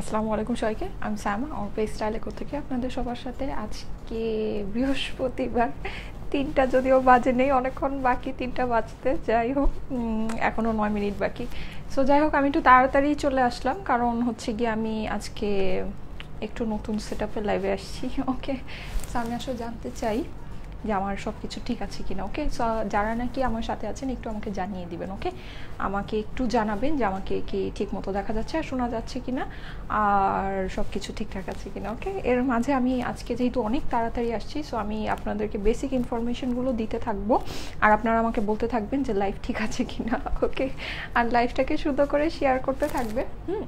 আসসালামু আলাইকুম সবাইকে। আমি সামা আমার পেজ স্টাইলেকো থেকে আপনাদের সবার সাথে। আজকে বৃহস্পতিবার, তিনটা যদিও বাজে নেই, অনেকক্ষণ বাকি তিনটা বাজতে, যাই হোক এখনও নয় মিনিট বাকি। সো যাই হোক, আমি একটু তাড়াতাড়ি চলে আসলাম, কারণ হচ্ছে গিয়ে আমি আজকে একটু নতুন সেট আপে লাইভে আসছি ওকে সো আমি আসলে জানতে চাই যে আমার সব কিছু ঠিক আছে কিনা ওকে সো যারা নাকি আমার সাথে আছেন, একটু আমাকে জানিয়ে দিবেন ওকে আমাকে একটু জানাবেন যে আমাকে কি ঠিক মতো দেখা যাচ্ছে আর শোনা যাচ্ছে কিনা, আর সব কিছু ঠিকঠাক আছে কিনা ওকে এর মাঝে আমি আজকে যেহেতু অনেক তাড়াতাড়ি আসছি সো আমি আপনাদেরকে বেসিক ইনফরমেশনগুলো দিতে থাকব, আর আপনারা আমাকে বলতে থাকবেন যে লাইফ ঠিক আছে কিনা ওকে আর লাইফটাকে সুন্দর করে শেয়ার করতে থাকবে হুম?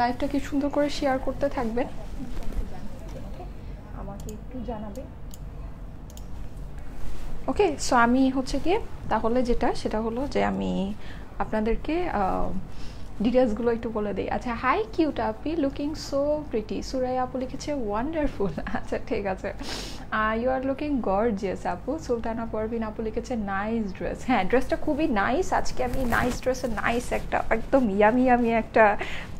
লাইফটাকে সুন্দর করে শেয়ার করতে থাকবেন। আমাকে একটু জানাবে। ওকে সো আমি হচ্ছে গিয়ে তাহলে যেটা, সেটা হলো যে আমি আপনাদেরকে ডিটেলসগুলো একটু বলে দিই। আচ্ছা হাই কিউট আপি লুকিং সো প্রিটি সুরাই আপু লিখেছে ওয়ান্ডারফুল আচ্ছা ঠিক আছে। ইউ আর লুকিং গর্জিয়াস আপু। সুলতানা পারভিন আপু লিখেছে নাইস ড্রেস হ্যাঁ ড্রেসটা খুবই নাইস আজকে আমি নাইস ড্রেসে নাইস একটা, একদম ইয়ামি আমি একটা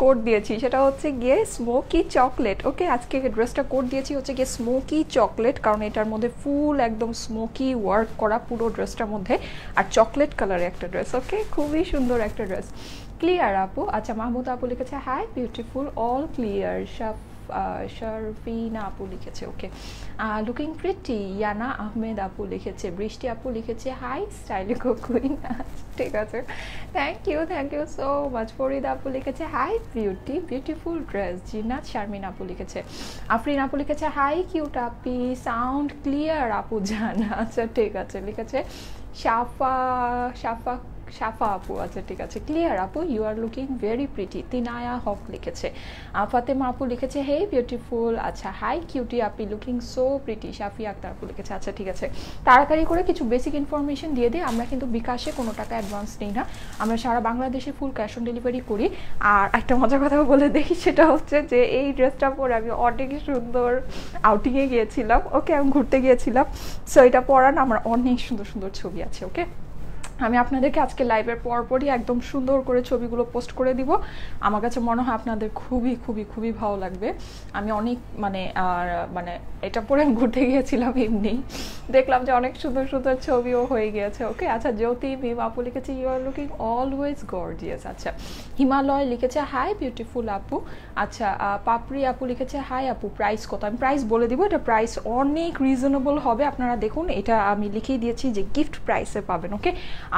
কোড দিয়েছি। সেটা হচ্ছে গিয়ে স্মোকি চকলেট ওকে আজকে ড্রেসটা কোড দিয়েছি হচ্ছে গিয়ে স্মোকি চকলেট কারণ এটার মধ্যে ফুল একদম স্মোকি ওয়ার্ক করা পুরো ড্রেসটার মধ্যে। আর চকলেট কালারের একটা ড্রেস ওকে খুবই সুন্দর একটা ড্রেস ক্লিয়ার আপু? আচ্ছা মাহমুদ আপু লিখেছে হাই বিউটিফুল অল ক্লিয়ার সব শারফিনা আপু লিখেছে, okay. Looking pretty Iyana Ahmed আপু লিখেছে, বৃষ্টি আপু লিখেছে হাই স্টাইলিকো কুইন ঠিক আছে। Thank you thank you so much Farid আপু লিখেছে hi beauty beautiful dress Zinat Sharmin আপু লিখেছে, আফরিন আপু লিখেছে হাই কিউট আপি সাউন্ড ক্লিয়ার আপু জান। আচ্ছা ঠিক আছে। লিখেছে, শাফা শাফা শাফা আপু আচ্ছা ঠিক আছে। ক্লিয়ার আপু you are looking very pretty Tinaya Haque লিখেছে। ফাতেমা আপু লিখেছে হে বিউটিফুল আচ্ছা হাই কিউটি আপি looking so pretty Shafi Akter আপু লিখেছে আচ্ছা ঠিক আছে। তাড়াতাড়ি করে কিছু বেসিক ইনফরমেশন দিয়ে দিই আমরা কিন্তু বিকাশে কোনো টাকা অ্যাডভান্স নিই না। আমরা সারা বাংলাদেশে ফুল ক্যাশ অন ডেলিভারি করি। আর একটা মজার কথা বলে দেখি সেটা হচ্ছে যে, এই ড্রেসটা পরে আমি অনেক সুন্দর আউটিংয়ে গিয়েছিলাম ওকে আমি ঘুরতে গিয়েছিলাম। সো এটা পরা না, আমার অনেক সুন্দর সুন্দর ছবি আছে ওকে আমি আপনাদেরকে আজকে লাইভের পরপরই একদম সুন্দর করে ছবিগুলো পোস্ট করে দিব। আমার কাছে মনে হয় আপনাদের খুবই খুবই খুবই ভালো লাগবে। আমি অনেক মানে আর মানে এটা পরে আমি ঘুরতে গিয়েছিলাম এমনি। দেখলাম যে অনেক সুন্দর সুন্দর ছবিও হয়ে গিয়েছে ওকে আচ্ছা জ্যোতি মিম আপু লিখেছে you are looking always gorgeous আচ্ছা হিমালয় লিখেছে হাই বিউটিফুল আপু। আচ্ছা পাপড়ি আপু লিখেছে হাই আপু প্রাইস কত? আমি প্রাইস বলে দিব, এটা প্রাইস অনেক রিজনেবল হবে। আপনারা দেখুন, এটা আমি লিখিয়ে দিয়েছি যে গিফট প্রাইসে পাবেন ওকে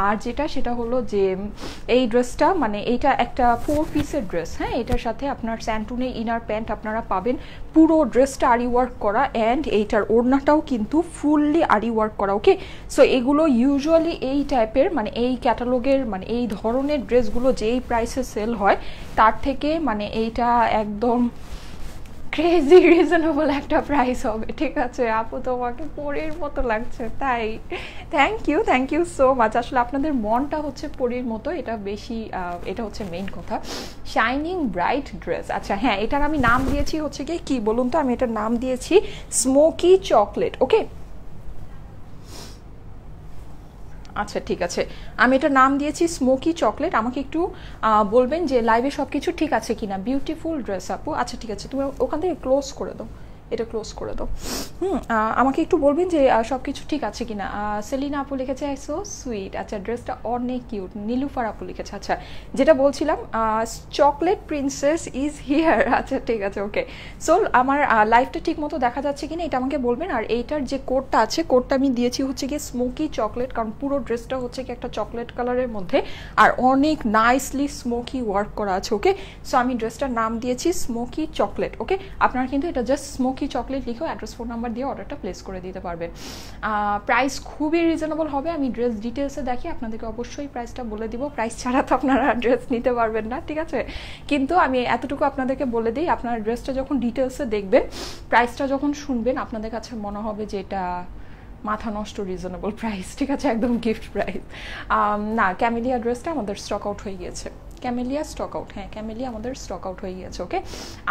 আর যেটা সেটা হলো যে এই ড্রেসটা মানে এইটা একটা ফোর পিসের ড্রেস হ্যাঁ? এটার সাথে আপনার স্যান্টুনে ইনার প্যান্ট আপনারা পাবেন। পুরো ড্রেসটা আরি ওয়ার্ক করা অ্যান্ড এইটার ওড়নাটাও কিন্তু ফুললি আরি ওয়ার্ক করা ওকে সো এগুলো ইউজুয়ালি এই টাইপের মানে এই ক্যাটালগের মানে এই ধরনের ড্রেসগুলো যেই প্রাইসে সেল হয়, তার থেকে মানে এইটা একদম ক্রেজি রিজনেবল একটা প্রাইস হবে। ঠিক আছে, আপু, তোমাকে পরের মতো লাগছে, তাই। Thank you thank you so much আসলে আপনাদের মনটা হচ্ছে পরীর মতো, এটা বেশি এটা হচ্ছে মেইন কথা। শাইনিং ব্রাইট ড্রেস আচ্ছা হ্যাঁ এটার আমি নাম দিয়েছি হচ্ছে কি কি বলুন তো? আমি এটার নাম দিয়েছি স্মোকি চকলেট ওকে আচ্ছা ঠিক আছে। আমি এটা নাম দিয়েছি স্মোকি চকলেট আমাকে একটু বলবেন যে লাইভে সব কিছু ঠিক আছে কিনা? বিউটিফুল ড্রেস আপু। আচ্ছা ঠিক আছে। তুমি ওখান থেকে ক্লোজ করে দাও। এটা ক্লোজ করে দাও। হুম আমাকে একটু বলবেন যে সব কিছু ঠিক আছে কিনা? সেলিনা আপু লিখেছে সো সুইট আচ্ছা ড্রেসটা অনেক কিউট নীলুফার আপু লিখেছে আচ্ছা যেটা বলছিলাম চকলেট প্রিন্সেস ইজ হিয়ার আচ্ছা ঠিক আছে ওকে সো আমার লাইফটা ঠিক মতো দেখা যাচ্ছে কি না এটা আমাকে বলবেন। আর এইটার যে কোডটা আছে কোডটা আমি দিয়েছি হচ্ছে গিয়ে স্মোকি চকলেট কারণ পুরো ড্রেসটা হচ্ছে কি একটা চকলেট কালারের মধ্যে। আর অনেক নাইসলি স্মোকি ওয়ার্ক করা আছে ওকে সো আমি ড্রেসটার নাম দিয়েছি স্মোকি চকলেট ওকে আপনারা কিন্তু এটা জাস্ট স্মোকি কি চকলেট লিখেও অ্যাড্রেস ফোন নাম্বার দিয়ে অর্ডারটা প্লেস করে দিতে পারবেন প্রাইস খুবই রিজনেবল হবে। আমি ড্রেস ডিটেলসে দেখি, আপনাদেরকে অবশ্যই প্রাইসটা বলে দিব। প্রাইস ছাড়া তো আপনারা ড্রেস নিতে পারবেন না, ঠিক আছে? কিন্তু আমি এতটুকু আপনাদেরকে বলে দিই, আপনার ড্রেসটা যখন ডিটেলসে দেখবেন প্রাইসটা যখন শুনবেন, আপনাদের কাছে মনে হবে যে এটা মাথা নষ্ট রিজনেবল প্রাইস ঠিক আছে? একদম গিফট প্রাইস না ক্যামিলিয়া ড্রেসটা আমাদের স্টক আউট হয়ে গিয়েছে। ক্যামেলিয়া স্টক আউট হ্যাঁ ক্যামেলিয়া আমাদের স্টক আউট হয়ে গেছে ওকে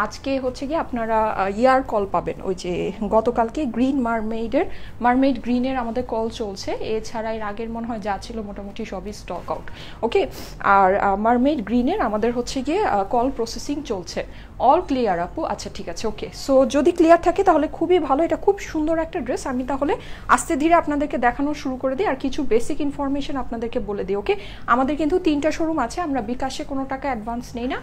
আজকে হচ্ছে গিয়ে আপনারা ইয়ার কল পাবেন, ওই যে গতকালকে গ্রিন মারমেইডের মারমেইড গ্রিনের আমাদের কল চলছে, এছাড়া এর আগের মনে হয় যা ছিল মোটামুটি সবই স্টক আউট ওকে আর মারমেইড গ্রিনের আমাদের হচ্ছে গিয়ে কল প্রসেসিং চলছে অল ক্লিয়ার আপু আচ্ছা ঠিক আছে ওকে সো যদি ক্লিয়ার থাকে, তাহলে খুবই ভালো। এটা খুব সুন্দর একটা ড্রেস আমি তাহলে আস্তে ধীরে আপনাদেরকে দেখানো শুরু করে দিই, আর কিছু বেসিক ইনফরমেশন আপনাদেরকে বলে দিই ওকে আমাদের কিন্তু তিনটা শোরুম আছে, আমরা বিকাশে কোনো টাকা অ্যাডভান্স নেই না।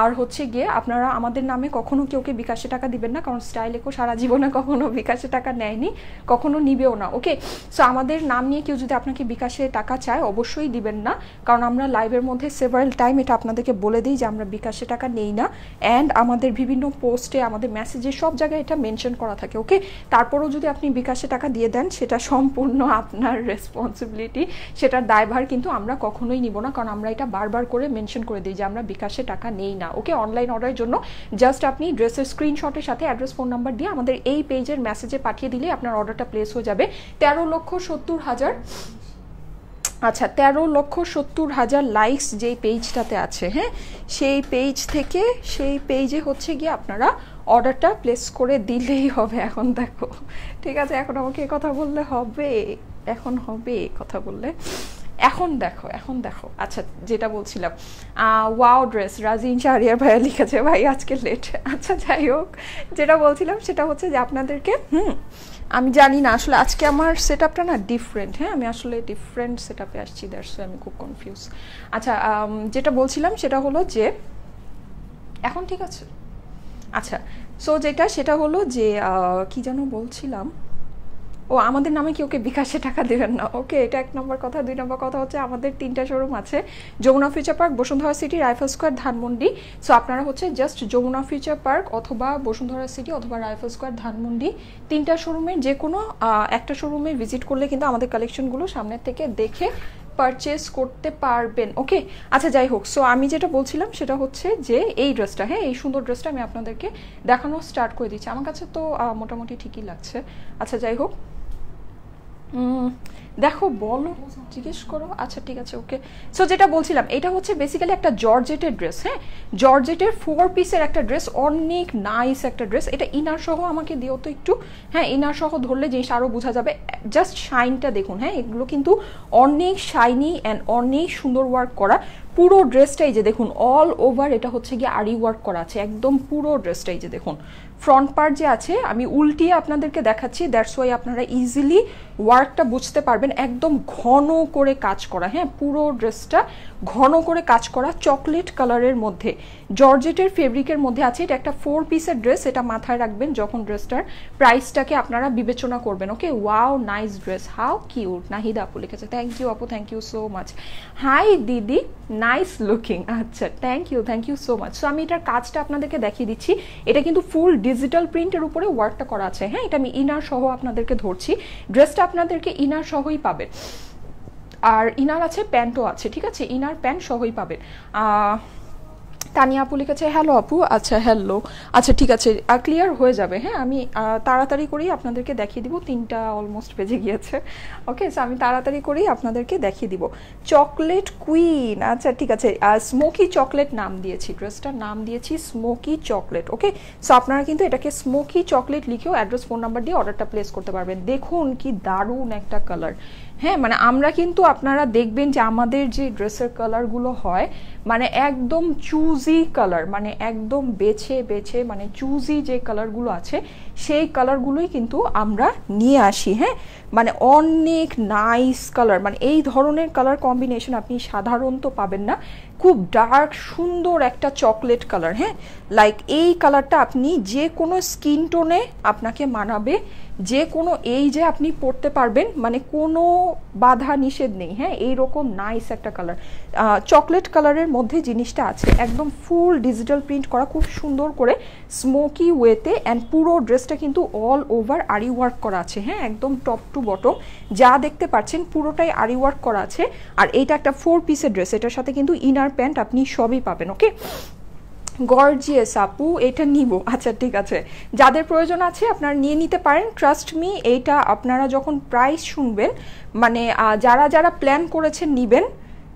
আর হচ্ছে গিয়ে আপনারা আমাদের নামে কখনো কেউ কে বিকাশে টাকা দিবেন না, কারণ স্টাইল একো সারা জীবনে কখনো বিকাশে টাকা নেয়নি, কখনো নিবেও না ওকে সো আমাদের নাম নিয়ে কেউ যদি আপনাকে বিকাশে টাকা চায়, অবশ্যই দিবেন না। কারণ আমরা লাইভের মধ্যে সেভারেল টাইম এটা আপনাদেরকে বলে দিই যে আমরা বিকাশে টাকা নেই না। অ্যান্ড আমাদের বিভিন্ন পোস্টে আমাদের মেসেজে সব জায়গায় এটা মেনশন করা থাকে ওকে তারপরেও যদি আপনি বিকাশে টাকা দিয়ে দেন, সেটা সম্পূর্ণ আপনার রেসপন্সিবিলিটি সেটার দায়ভার কিন্তু আমরা কখনোই নিব না, কারণ আমরা এটা বারবার করে মেনশন করে দিই যে আমরা বিকাশে টাকা নেই না ওকে অনলাইন অর্ডারের জন্য জাস্ট আপনি ড্রেসের স্ক্রিনশটের সাথে অ্যাড্রেস ফোন নাম্বার দিয়ে আমাদের এই পেজের মেসেজে পাঠিয়ে দিলে আপনার অর্ডারটা প্লেস হয়ে যাবে। তেরো লক্ষ সত্তর হাজার আচ্ছা তেরো লক্ষ সত্তর হাজার লাইকস যেই পেজটাতে আছে হ্যাঁ? সেই পেজ থেকে, সেই পেজে হচ্ছে গিয়ে আপনারা অর্ডারটা প্লেস করে দিলেই হবে এখন, দেখো। ঠিক আছে, এখন আমাকে কথা বললে হবে, এখন হবে কথা বললে। এখন দেখো এখন দেখো। আচ্ছা যেটা বলছিলাম ওয়াও ড্রেস রাজিন শাহরিয়ার ভাইয়া লিখেছে, ভাই আজকে লেট আচ্ছা যাই হোক, যেটা বলছিলাম সেটা হচ্ছে যে আপনাদেরকে, হুম আমি জানি না, আসলে আজকে আমার সেট আপটা না ডিফারেন্ট হ্যাঁ? আমি আসলে ডিফারেন্ট সেট আপে আসছি দ্যাটস আমি খুব কনফিউজ আচ্ছা যেটা বলছিলাম সেটা হলো যে, এখন ঠিক আছে? আচ্ছা সো যেটা, সেটা হলো যে কি যেন বলছিলাম? ও, আমাদের নামে কি ওকে বিকাশে টাকা দেবেন না? ওকে, এটা এক নম্বর কথা। দুই নম্বর কথা হচ্ছে, আমাদের তিনটা শোরুম আছে। Jamuna Future Park Bashundhara City Rifle Square Dhanmondi. So আপনারা হচ্ছে জাস্ট যমুনা ফিউচার পার্ক অথবা বসুন্ধরা সিটি অথবা রাইফেল স্কোয়ার ধানমন্ডি তিনটা শোরুমের যে কোনো একটা শোরুমে ভিজিট করলে কিন্তু আমাদের কালেকশনগুলো সামনের থেকে দেখে পারচেস করতে পারবেন। ওকে আচ্ছা যাই হোক। সো আমি যেটা বলছিলাম সেটা হচ্ছে যে এই ড্রেসটা হ্যাঁ এই সুন্দর ড্রেসটা আমি আপনাদেরকে দেখানো স্টার্ট করে দিচ্ছি। আমার কাছে তো মোটামুটি ঠিকই লাগছে। আচ্ছা যাই হোক। দেখো, বলো, জিজ্ঞেস করো। আচ্ছা ঠিক আছে, ওকে। সো যেটা বলছিলাম, এটা হচ্ছে বেসিক্যালি একটা জর্জেটের ড্রেস হ্যাঁ? জর্জেটের ফোর পিসের একটা ড্রেস অনেক নাইস একটা ড্রেস এটা ইনার সহ আমাকে দিও তো একটু হ্যাঁ? ইনার সহ ধরলে জিনিস আরও বোঝা যাবে। জাস্ট শাইনটা দেখুন হ্যাঁ? এগুলো কিন্তু অনেক শাইনি অ্যান্ড অনেক সুন্দর ওয়ার্ক করা। পুরো ড্রেসটাই যে দেখুন অল ওভার এটা হচ্ছে গিয়ে আরি ওয়ার্ক করা আছে, একদম পুরো ড্রেসটাই যে দেখুন। ফ্রন্ট পার্ট যে আছে, আমি উল্টিয়ে আপনাদেরকে দেখাচ্ছি দ্যাটস ওয়াই আপনারা ইজিলি ওয়ার্কটা বুঝতে পারবেন, একদম ঘন করে কাজ করা হ্যাঁ পুরো ড্রেসটা ঘন করে কাজ করা চকলেট কালারের মধ্যে। জর্জেটের ফেব্রিকের মধ্যে আছে, এটা একটা ফোর পিসের ড্রেস এটা মাথায় রাখবেন যখন ড্রেসটার প্রাইসটাকে আপনারা বিবেচনা করবেন okay wow nice dress how cute Nahida আপু লিখেছে থ্যাংক ইউ আপু thank you so much hi দিদি নাইস লুকিং আচ্ছা thank you thank you so much so আমি এটার কাজটা আপনাদেরকে দেখিয়ে দিচ্ছি, এটা কিন্তু ফুল ডিজিটাল প্রিন্টের উপরে ওয়ার্কটা করা আছে হ্যাঁ? এটা আমি ইনার সহ আপনাদেরকে ধরছি। ড্রেসটা আপনাদেরকে ইনার সহই পাবেন। আর ইনার আছে, প্যান্টও আছে, ঠিক আছে? ইনার প্যান্ট সহই পাবেন। তানিয়া আপু লিখেছে হ্যালো আপু আচ্ছা হ্যালো আচ্ছা ঠিক আছে ক্লিয়ার হয়ে যাবে। হ্যাঁ আমি তাড়াতাড়ি করেই আপনাদেরকে দেখিয়ে দিব। তিনটা অলমোস্ট বেজে গিয়েছে। ওকে সো আমি তাড়াতাড়ি করেই আপনাদেরকে দেখিয়ে দিব। চকলেট কুইন আচ্ছা ঠিক আছে স্মোকি চকলেট নাম দিয়েছি, ড্রেসটার নাম দিয়েছি, স্মোকি চকলেট ওকে সো আপনারা কিন্তু এটাকে স্মোকি চকলেট লিখেও অ্যাড্রেস ফোন নাম্বার দিয়ে অর্ডারটা প্লেস করতে পারবেন। দেখুন কি দারুণ একটা কালার হ্যাঁ মানে আমরা কিন্তু আপনারা দেখবেন যে আমাদের যে ড্রেসের কালারগুলো হয় মানে একদম চুজি কালার মানে একদম বেছে বেছে মানে চুজি যে কালারগুলো আছে সেই কালারগুলোই কিন্তু আমরা নিয়ে আসি হ্যাঁ? মানে অনেক নাইস কালার মানে এই ধরনের কালার কম্বিনেশন আপনি সাধারণত পাবেন না। খুব ডার্ক সুন্দর একটা চকলেট কালার হ্যাঁ? লাইক এই কালারটা আপনি যে কোনো স্কিন টোনে আপনাকে মানাবে, যে কোনো এই যে আপনি পড়তে পারবেন মানে কোনো বাধা নিষেধ নেই হ্যাঁ? এইরকম নাইস একটা কালার চকলেট কালারের মধ্যে জিনিসটা আছে। একদম ফুল ডিজিটাল প্রিন্ট করা, খুব সুন্দর করে স্মোকি ওয়েতে অ্যান্ড পুরো ড্রেসটা কিন্তু অল ওভার আরি ওয়ার্ক করা আছে। হ্যাঁ একদম টপ টু বটম যা দেখতে পাচ্ছেন, পুরোটাই আরি ওয়ার্ক করা আছে। আর এইটা একটা ফোর পিসের ড্রেস এটার সাথে কিন্তু ইনার প্যান্ট আপনি সবই পাবেন ওকে গর্জিয়াস আপু, এটা নিব। আচ্ছা ঠিক আছে। যাদের প্রয়োজন আছে, আপনারা নিয়ে নিতে পারেন। ট্রাস্ট মি এইটা আপনারা যখন প্রাইস শুনবেন মানে যারা যারা প্ল্যান করেছেন, নিবেন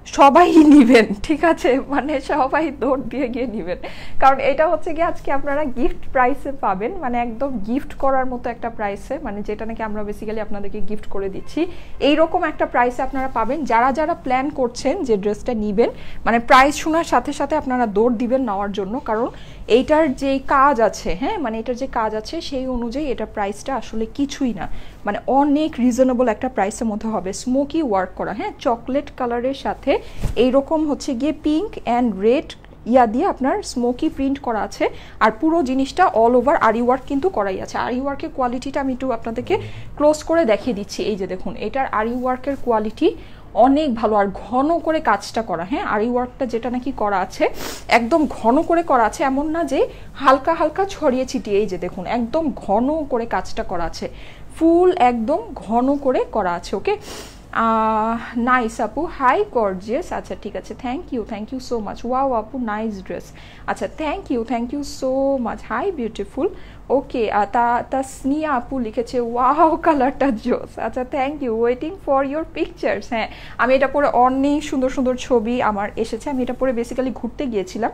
সবাই নিবেন, ঠিক আছে? মানে সবাই দৌড় দিয়ে গিয়ে নিবেন। কারণ এটা হচ্ছে কি আজকে আপনারা গিফট প্রাইসে পাবেন মানে একদম গিফট করার মতো একটা প্রাইসে মানে যেটা নাকি আমরা বেসিক্যালি আপনাদেরকে গিফট করে দিচ্ছি। এইরকম একটা প্রাইসে আপনারা পাবেন। যারা যারা প্ল্যান করছেন যে ড্রেসটা নিবেন মানে প্রাইস শোনার সাথে সাথে আপনারা দৌড় দিবেন নেওয়ার জন্য। কারণ এইটার যে কাজ আছে হ্যাঁ? মানে এটার যে কাজ আছে, সেই অনুযায়ী এটা প্রাইসটা আসলে কিছুই না। মানে অনেক রিজনেবল একটা প্রাইসের মধ্যে হবে। স্মোকি ওয়ার্ক করা হ্যাঁ? চকলেট কালারের সাথে এইরকম হচ্ছে গিয়ে পিঙ্ক অ্যান্ড রেড ইয়া দিয়ে আপনার স্মোকি প্রিন্ট করা আছে। আর পুরো জিনিসটা অল ওভার আরি ওয়ার্ক কিন্তু করাই আছে। আরি ওয়ার্কের কোয়ালিটিটা আমি একটু আপনাদেরকে ক্লোজ করে দেখিয়ে দিচ্ছি। এই যে দেখুন, এটার আরি ওয়ার্কের কোয়ালিটি অনেক ভালো। আর ঘন করে কাজটা করা হ্যাঁ? আরি ওয়ার্কটা যেটা নাকি করা আছে, একদম ঘন করে করা আছে, এমন না যে হালকা হালকা ছড়িয়ে ছিটিয়ে। এই যে দেখুন, একদম ঘন করে কাজটা করা আছে। ফুল একদম ঘন করে করা আছে ওকে নাইস আপু। হাই গর্জিয়াস আচ্ছা ঠিক আছে। Thank you thank you so much wow আপু নাইস ড্রেস আচ্ছা thank you thank you so much hi beautiful okay তা তাসনিয়া আপু লিখেছে ওয়াও কালারটা জোস। আচ্ছা thank you waiting for your pictures হ্যাঁ আমি এটা পরে অনেক সুন্দর সুন্দর ছবি আমার এসেছে। আমি এটা পরে বেসিক্যালি ঘুরতে গিয়েছিলাম।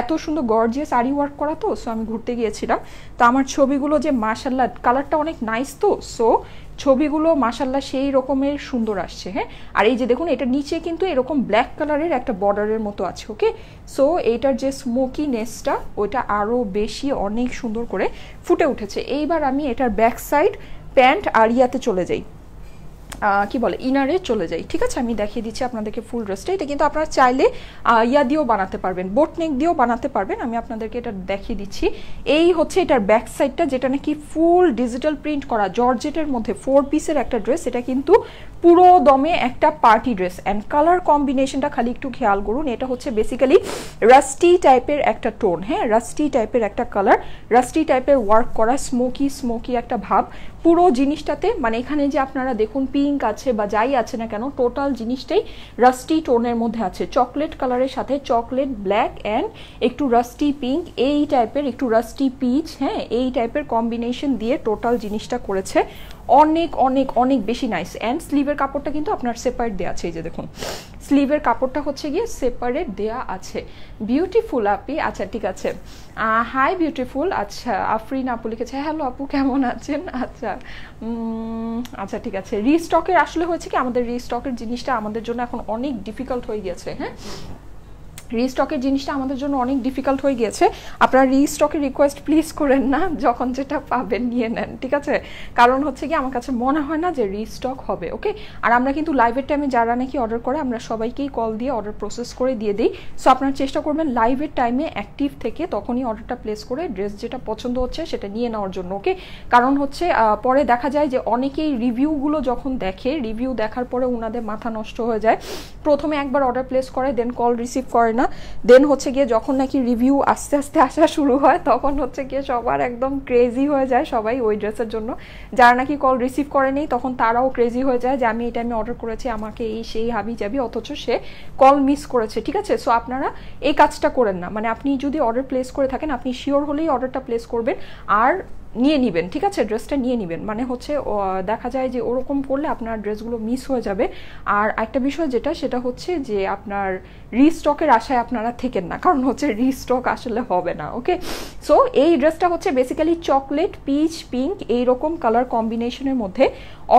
এত সুন্দর গর্জিয়াস আরি ওয়ার্ক করা তো সো আমি ঘুরতে গিয়েছিলাম। তো আমার ছবিগুলো যে মার্শাল্লা কালারটা অনেক নাইস তো সো ছবিগুলো মাসাল্লাহ সেই রকমের সুন্দর আসছে হ্যাঁ? আর এই যে দেখুন, এটা নিচে কিন্তু এরকম ব্ল্যাক কালারের একটা বর্ডারের মতো আছে ওকে সো এইটার যে স্মোকিনেসটা ওইটা আরও বেশি অনেক সুন্দর করে ফুটে উঠেছে। এইবার আমি এটার ব্যাক সাইড প্যান্ট আর ইয়াতে চলে যাই। কি বলে ইনারে চলে যাই। ঠিক আছে? আমি দেখিয়ে দিচ্ছি আপনাদেরকে ফুল ড্রেসটা এটা কিন্তু আপনারা চাইলে ইয়া দিয়েও বানাতে পারবেন বোট নেক দিয়েও বানাতে পারবেন। আমি আপনাদেরকে এটা দেখিয়ে দিচ্ছি। এই হচ্ছে এটার ব্যাক সাইডটা যেটা নাকি ফুল ডিজিটাল প্রিন্ট করা, জর্জেটের মধ্যে ফোর পিসের একটা ড্রেস এটা কিন্তু পুরো দমে একটা পার্টি ড্রেস অ্যান্ড কালার কম্বিনেশনটা খালি একটু খেয়াল করুন। এটা হচ্ছে বেসিক্যালি রাস্টি টাইপের একটা টোন হ্যাঁ রাস্টি টাইপের একটা কালার রাস্টি টাইপের ওয়ার্ক করা স্মোকি স্মোকি একটা ভাব। পুরো জিনিসটাতে মানে এখানে যে আপনারা দেখুন পিঙ্ক আছে বা যাই আছে না কেন টোটাল জিনিসটাই রাস্টি টোনের মধ্যে আছে। চকলেট কালারের সাথে চকলেট ব্ল্যাক অ্যান্ড একটু রাস্টি পিঙ্ক এই টাইপের একটু রাস্টি পিচ হ্যাঁ এই টাইপের কম্বিনেশন দিয়ে টোটাল জিনিসটা করেছে। অনেক অনেক অনেক বেশি নাইস অ্যান্ড স্লিভের কাপড়টা কিন্তু আপনার সেপারেট দেওয়া আছে, এই যে দেখুন। স্লিভের কাপড়টা হচ্ছে গিয়ে সেপারেট দেয়া আছে। বিউটিফুল আপি। আচ্ছা ঠিক আছে। হাই বিউটিফুল আচ্ছা আফরিন আপু লিখেছে হ্যালো আপু, কেমন আছেন? আচ্ছা আচ্ছা ঠিক আছে। রিস্টকের আসলে হয়েছে কি, আমাদের রিস্টকের জিনিসটা আমাদের জন্য এখন অনেক ডিফিকাল্ট হয়ে গেছে হ্যাঁ? রিস্টকের জিনিসটা আমাদের জন্য অনেক ডিফিকাল্ট হয়ে গিয়েছে। আপনারা রিস্টকের রিকোয়েস্ট প্লিজ করেন না, যখন যেটা পাবেন নিয়ে নেন, ঠিক আছে? কারণ হচ্ছে কি, আমার কাছে মনে হয় না যে রিস্টক হবে ওকে আর আমরা কিন্তু লাইভের টাইমে যারা নাকি অর্ডার করে, আমরা সবাইকেই কল দিয়ে অর্ডার প্রসেস করে দিয়ে দিই। সো আপনারা চেষ্টা করবেন লাইভের টাইমে অ্যাক্টিভ থেকে তখনই অর্ডারটা প্লেস করে ড্রেস যেটা পছন্দ হচ্ছে সেটা নিয়ে নেওয়ার জন্য ওকে কারণ হচ্ছে পরে দেখা যায় যে অনেকেই রিভিউগুলো যখন দেখে রিভিউ দেখার পরে ওনাদের মাথা নষ্ট হয়ে যায়। প্রথমে একবার অর্ডার প্লেস করে দেন কল রিসিভ করে না। না? দেন হচ্ছে গিয়ে যখন নাকি রিভিউ আস্তে আস্তে আসা শুরু হয়, তখন হচ্ছে গিয়ে সবার একদম ক্রেজি হয়ে যায় সবাই ওই ড্রেসের জন্য। যারা নাকি কল রিসিভ করেনি তখন তারাও ক্রেজি হয়ে যায় যে, আমি এটা আমি অর্ডার করেছি, আমাকে এই সেই হাবি যাবি অথচ সে কল মিস করেছে। ঠিক আছে? সো আপনারা এই কাজটা করেন না। মানে আপনি যদি অর্ডার প্লেস করে থাকেন, আপনি শিওর হলেই অর্ডারটা প্লেস করবেন। আর নিয়ে নেবেন, ঠিক আছে? ড্রেসটা নিয়ে নেবেন। মানে হচ্ছে দেখা যায় যে ওরকম করলে আপনার ড্রেসগুলো মিস হয়ে যাবে। আর একটা বিষয় যেটা, সেটা হচ্ছে যে আপনার রিস্টকের আশায় আপনারা থেকেন না। কারণ হচ্ছে রিস্টক আসলে হবে না, ওকে? সো এই ড্রেসটা হচ্ছে বেসিক্যালি চকলেট পিচ পিঙ্ক এইরকম কালার কম্বিনেশনের মধ্যে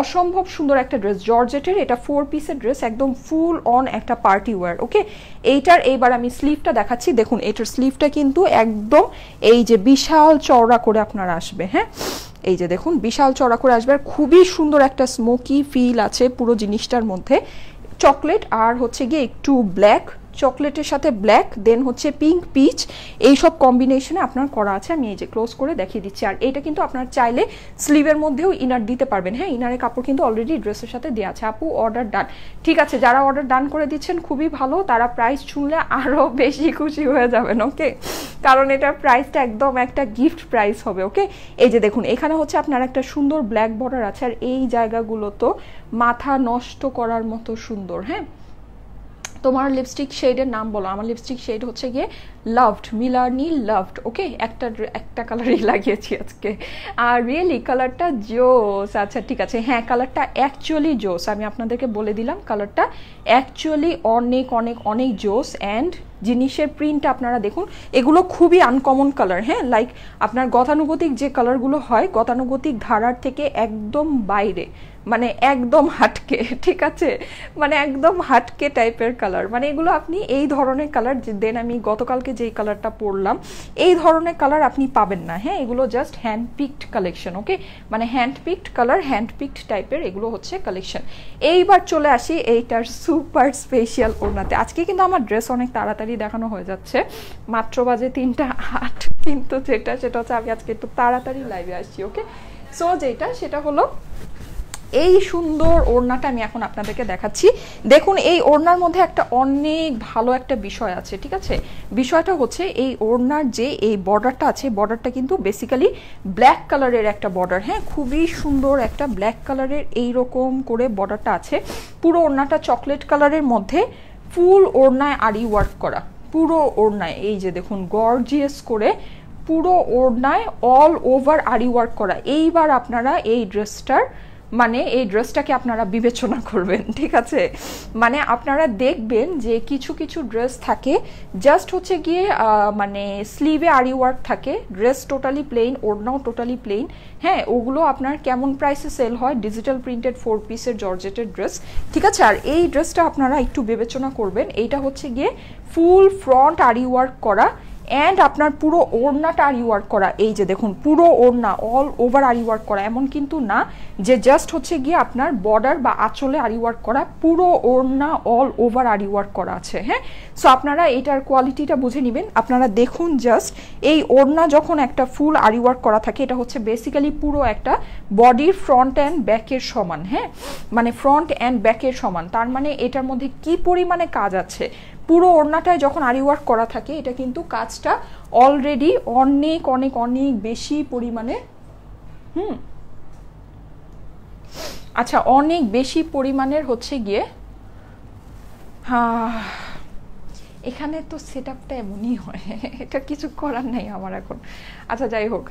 অসম্ভব সুন্দর একটা ড্রেস। জর্জেটের এটা ফোর পিসের ড্রেস একদম ফুল অন একটা পার্টি ওয়ার ওকে এইটার এইবার আমি স্লিভটা দেখাচ্ছি। দেখুন, এটার স্লিভটা কিন্তু একদম এই যে বিশাল চওড়া করে আপনার আসবে হ্যাঁ? এই যে দেখুন, বিশাল চড়া করে আসবে। আর খুবই সুন্দর একটা স্মোকি ফিল আছে পুরো জিনিসটার মধ্যে। চকলেট আর হচ্ছে গিয়ে একটু ব্ল্যাক চকলেটের সাথে ব্ল্যাক দেন হচ্ছে পিঙ্ক পিচ এই সব কম্বিনেশনে আপনার করা আছে। আমি এই যে ক্লোজ করে দেখিয়ে দিচ্ছি। আর এটা কিন্তু আপনার চাইলে স্লিভের মধ্যেও ইনার দিতে পারবেন। হ্যাঁ ইনারের কাপড় কিন্তু অলরেডি ড্রেসের সাথে দেওয়া আছে। আপু অর্ডার ডান ঠিক আছে, যারা অর্ডার ডান করে দিচ্ছেন, খুবই ভালো। তারা প্রাইস শুনলে আরও বেশি খুশি হয়ে যাবেন ওকে কারণ এটার প্রাইসটা একদম একটা গিফট প্রাইস হবে ওকে এই যে দেখুন, এখানে হচ্ছে আপনার একটা সুন্দর ব্ল্যাক বর্ডার আছে। আর এই জায়গাগুলো তো মাথা নষ্ট করার মতো সুন্দর হ্যাঁ? তোমার লিপস্টিক শেডের নাম বলো। আমার লিপস্টিক শেড হচ্ছে গিয়ে লাভড মিলানি লাভড ওকে একটা একটা কালারই লাগিয়েছি আজকে। আর রিয়েলি কালারটা জোস আচ্ছা ঠিক আছে। হ্যাঁ কালারটা অ্যাকচুয়ালি জোস আমি আপনাদেরকে বলে দিলাম কালারটা অ্যাকচুয়ালি অনেক অনেক অনেক জোস অ্যান্ড জিনিসের প্রিন্ট আপনারা দেখুন, এগুলো খুবই আনকমন কালার হ্যাঁ? লাইক আপনার গতানুগতিক যে কালারগুলো হয়, গতানুগতিক ধারার থেকে একদম বাইরে মানে একদম হাটকে, ঠিক আছে? মানে একদম হাটকে টাইপের কালার মানে এগুলো আপনি এই ধরনের কালার দেন আমি গতকালকে যেই কালারটা পরলাম, এই ধরনের কালার আপনি পাবেন না। হ্যাঁ এগুলো just hand picked collection okay মানে hand picked colour hand picked টাইপের এগুলো হচ্ছে কালেকশন এইবার চলে আসি এইটার সুপার স্পেশাল ওড়নাতে। আজকে কিন্তু আমার ড্রেস অনেক তাড়াতাড়ি দেখানো হয়ে যাচ্ছে। মাত্র বাজে তিনটা আট, কিন্তু যেটা, সেটা হচ্ছে আমি আজকে একটু তাড়াতাড়ি লাইভে আসছি ওকে সো যেটা, সেটা হলো এই সুন্দর ওড়নাটা আমি এখন আপনাদেরকে দেখাচ্ছি। দেখুন, এই ওড়নার মধ্যে একটা অনেক ভালো একটা বিষয় আছে, ঠিক আছে? বিষয়টা হচ্ছে এই ওড়নার যে এই বর্ডারটা আছে, বর্ডারটা কিন্তু বেসিক্যালি ব্ল্যাক কালারের একটা বর্ডার। হ্যাঁ খুবই সুন্দর একটা ব্ল্যাক কালারের এই রকম করে বর্ডারটা আছে। পুরো ওড়নাটা চকলেট কালারের মধ্যে ফুল ওড়নায় আড়ি ওয়ার্ক করা। পুরো ওড়নায়, এই যে দেখুন গর্জিয়াস করে পুরো ওড়নায় অল ওভার আড়ি ওয়ার্ক করা। এইবার আপনারা এই ড্রেসটার মানে এই ড্রেসটাকে আপনারা বিবেচনা করবেন, ঠিক আছে? মানে আপনারা দেখবেন যে কিছু কিছু ড্রেস থাকে জাস্ট হচ্ছে গিয়ে মানে স্লিভে আরি ওয়ার্ক থাকে ড্রেস টোটালি প্লেন ওড়নাও টোটালি প্লেন হ্যাঁ ওগুলো আপনার কেমন প্রাইসে সেল হয়? ডিজিটাল প্রিন্টেড ফোর পিসের জর্জেটের ড্রেস ঠিক আছে? আর এই ড্রেসটা আপনারা একটু বিবেচনা করবেন, এইটা হচ্ছে গিয়ে ফুল ফ্রন্ট আরি ওয়ার্ক করা অ্যান্ড আপনার পুরো ওড়নাটা আরি ওয়ার্ক করা, এই যে দেখুন, পুরো ওড়না অল ওভার আরি ওয়ার্ক করা, এমন কিন্তু না যে জাস্ট হচ্ছে গিয়ে আপনার বর্ডার বা আঁচলে আরি ওয়ার্ক করা, পুরো ওড়না অল ওভার আরি ওয়ার্ক করা আছে হ্যাঁ? সো আপনারা এটার কোয়ালিটিটা বুঝে নেবেন। আপনারা দেখুন জাস্ট এই ওড়না যখন একটা ফুল আরি ওয়ার্ক করা থাকে, এটা হচ্ছে বেসিক্যালি পুরো একটা বডির ফ্রন্ট অ্যান্ড ব্যাকের সমান হ্যাঁ? মানে ফ্রন্ট অ্যান্ড ব্যাকের সমান। তার মানে এটার মধ্যে কি পরিমাণে কাজ আছে? পুরো ওড়নাটায় যখন আরি ওয়ার্ক করা থাকে, এটা কিন্তু কাজটা অলরেডি অনেক অনেক অনেক বেশি পরিমাণে, হুম। আচ্ছা অনেক বেশি পরিমাণের হচ্ছে গিয়ে এখানে তো সেট আপটা এমনই হয়, এটা কিছু করার নাই আমার এখন। আচ্ছা যাই হোক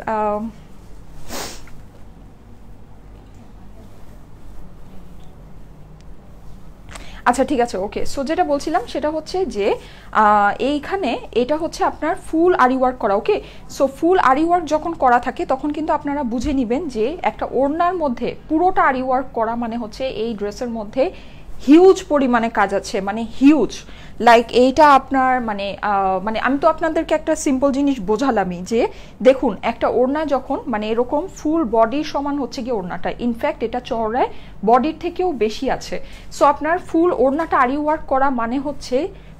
আচ্ছা ঠিক আছে ওকে সো যেটা বলছিলাম সেটা হচ্ছে যে এইখানে এটা হচ্ছে আপনার ফুল আরি ওয়ার্ক করা ওকে সো ফুল আরি ওয়ার্ক যখন করা থাকে, তখন কিন্তু আপনারা বুঝে নেবেন যে একটা ওড়নার মধ্যে পুরোটা আরি ওয়ার্ক করা মানে হচ্ছে এই ড্রেসের মধ্যে হিউজ পরিমাণে কাজ আছে মানে হিউজ লাইক এইটা আপনার মানে মানে আমি তো আপনাদেরকে একটা সিম্পল জিনিস বোঝালামই যে, দেখুন, একটা ওড়না যখন মানে এরকম ফুল বডির সমান হচ্ছে গিয়ে ওড়নাটা ইনফ্যাক্ট এটা চওড়ায় বডির থেকেও বেশি আছে। সো আপনার ফুল ওড়নাটা আরি ওয়ার্ক করা মানে হচ্ছে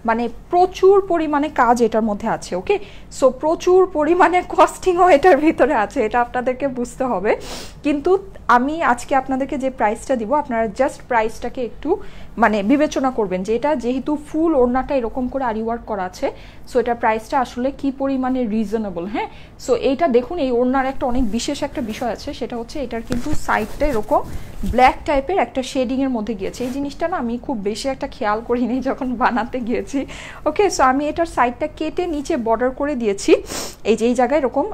মানে প্রচুর পরিমাণে কাজ এটার মধ্যে আছে ওকে সো প্রচুর পরিমাণে কস্টিংও এটার ভিতরে আছে, এটা আপনাদেরকে বুঝতে হবে। কিন্তু আমি আজকে আপনাদেরকে যে প্রাইসটা দিব, আপনারা জাস্ট প্রাইসটাকে একটু মানে বিবেচনা করবেন যে এটা যেহেতু ফুল ওড়নাটা এরকম করে আরি ওয়ার্ক করা আছে সো এটার প্রাইসটা আসলে কি পরিমাণে রিজনেবল হ্যাঁ? সো এইটা দেখুন, এই ওড়নার একটা অনেক বিশেষ একটা বিষয় আছে, সেটা হচ্ছে এটার কিন্তু সাইডটা এরকম ব্ল্যাক টাইপের একটা শেডিংয়ের মধ্যে গিয়েছে। এই জিনিসটা না আমি খুব বেশি একটা খেয়াল করিনি যখন বানাতে গিয়েছি। ওকে সো আমি এটার সাইডটা কেটে নিচে বর্ডার করে দিয়েছি। এই যে এই জায়গায় এরকম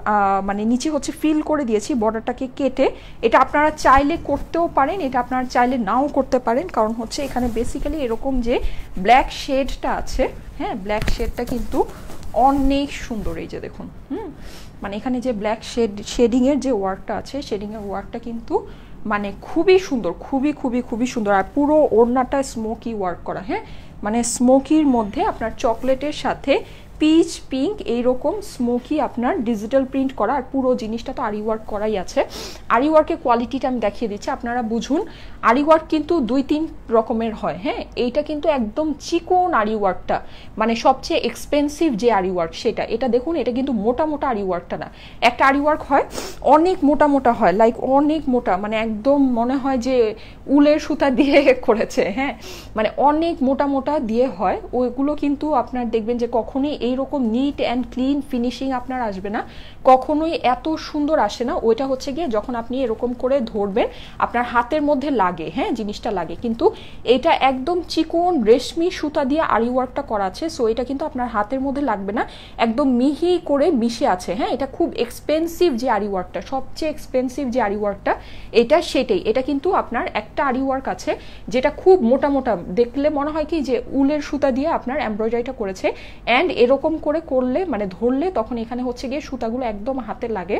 মানে নিচে হচ্ছে ফিল করে দিয়েছি বর্ডারটাকে কেটে। এটা আপনারা চাইলে করতেও পারেন, এটা আপনারা চাইলে নাও করতে পারেন, কারণ হচ্ছে এখানে বেসিক্যালি এরকম যে ব্ল্যাক শেডটা আছে হ্যাঁ ব্ল্যাক শেডটা কিন্তু অনেক সুন্দর এই যে দেখুন, হুম মানে এখানে যে ব্ল্যাক শেড শেডিংয়ের যে ওয়ার্কটা আছে শেডিংয়ের ওয়ার্কটা কিন্তু মানে খুবই সুন্দর, খুবই খুবই খুবই সুন্দর, আর পুরো ওড়নাটা স্মোকি ওয়ার্ক করা হ্যাঁ মানে স্মোকির মধ্যে আপনার চকলেটের সাথে পিচ পিঙ্ক এইরকম স্মোকি আপনার ডিজিটাল প্রিন্ট করা, আর পুরো জিনিসটা তো আরি ওয়ার্ক করাই আছে। আরি ওয়ার্কের কোয়ালিটিটা আমি দেখিয়ে দিচ্ছি, আপনারা বুঝুন। আরি ওয়ার্ক কিন্তু দুই তিন রকমের হয় হ্যাঁ? এইটা কিন্তু একদম চিকন আরি ওয়ার্কটা মানে সবচেয়ে এক্সপেন্সিভ যে আরি ওয়ার্ক সেটা। এটা দেখুন, এটা কিন্তু মোটা মোটা আরি ওয়ার্কটা না। একটা আরি ওয়ার্ক হয়, অনেক মোটা মোটা হয় লাইক অনেক মোটা মানে একদম মনে হয় যে উলের সুতা দিয়ে করেছে হ্যাঁ? মানে অনেক মোটা মোটা দিয়ে হয়। ওইগুলো কিন্তু আপনার দেখবেন যে কখনোই এইরকম নিট অ্যান্ড ক্লিন ফিনিশিং আপনার আসবে না। কখনোই এত সুন্দর আসে না। ওইটা হচ্ছে গিয়ে যখন আপনি এরকম করে ধরবেন, আপনার হাতের মধ্যে লাগে হ্যাঁ জিনিসটা লাগে। কিন্তু এটা একদম চিকন রেশমি সুতা দিয়ে আরি ওয়ার্কটা করা আছে সো এটা কিন্তু আপনার হাতের মধ্যে লাগবে না। একদম মিহি করে মিশে আছে হ্যাঁ এটা খুব এক্সপেন্সিভ যে আরি ওয়ার্কটা সবচেয়ে এক্সপেন্সিভ যে আরি ওয়ার্কটা এটা সেটাই। এটা কিন্তু আপনার একটা আরি ওয়ার্ক আছে, যেটা খুব মোটা মোটা। দেখলে মনে হয় কি যে উলের সুতা দিয়ে আপনার এমব্রয়ডারিটা করেছে অ্যান্ড এরকম করে করলে মানে ধরলে তখন এখানে হচ্ছে গিয়ে সুতাগুলো একদম হাতে লাগে।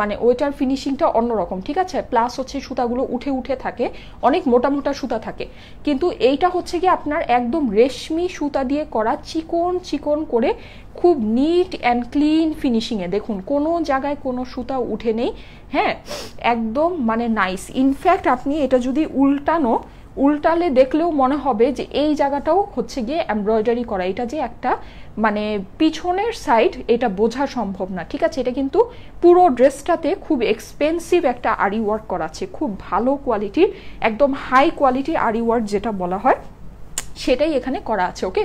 মানে ওইটার ফিনিশিংটা অন্যরকম, ঠিক আছে? প্লাস হচ্ছে সুতাগুলো উঠে উঠে থাকে, অনেক মোটা মোটা সুতা থাকে। কিন্তু এইটা হচ্ছে গিয়ে আপনার একদম রেশমি সুতা দিয়ে করা চিকন চিকন করে খুব নিট অ্যান্ড ক্লিন ফিনিশিংয়ে দেখুন, কোনো জায়গায় কোনো সুতা উঠে নেই হ্যাঁ? একদম মানে নাইস ইনফ্যাক্ট আপনি এটা যদি উল্টানো উল্টালে দেখলেও মনে হবে যে এই জায়গাটাও হচ্ছে গিয়ে এমব্রয়ডারি করা। এটা যে একটা মানে পিছনের সাইড এটা বোঝা সম্ভব না, ঠিক আছে? এটা কিন্তু পুরো ড্রেসটাতে খুব এক্সপেন্সিভ একটা আড়ি ওয়ার্ক করা আছে। খুব ভালো কোয়ালিটির একদম হাই কোয়ালিটির আড়ি ওয়ার্ক যেটা বলা হয়, সেটাই এখানে করা আছে ওকে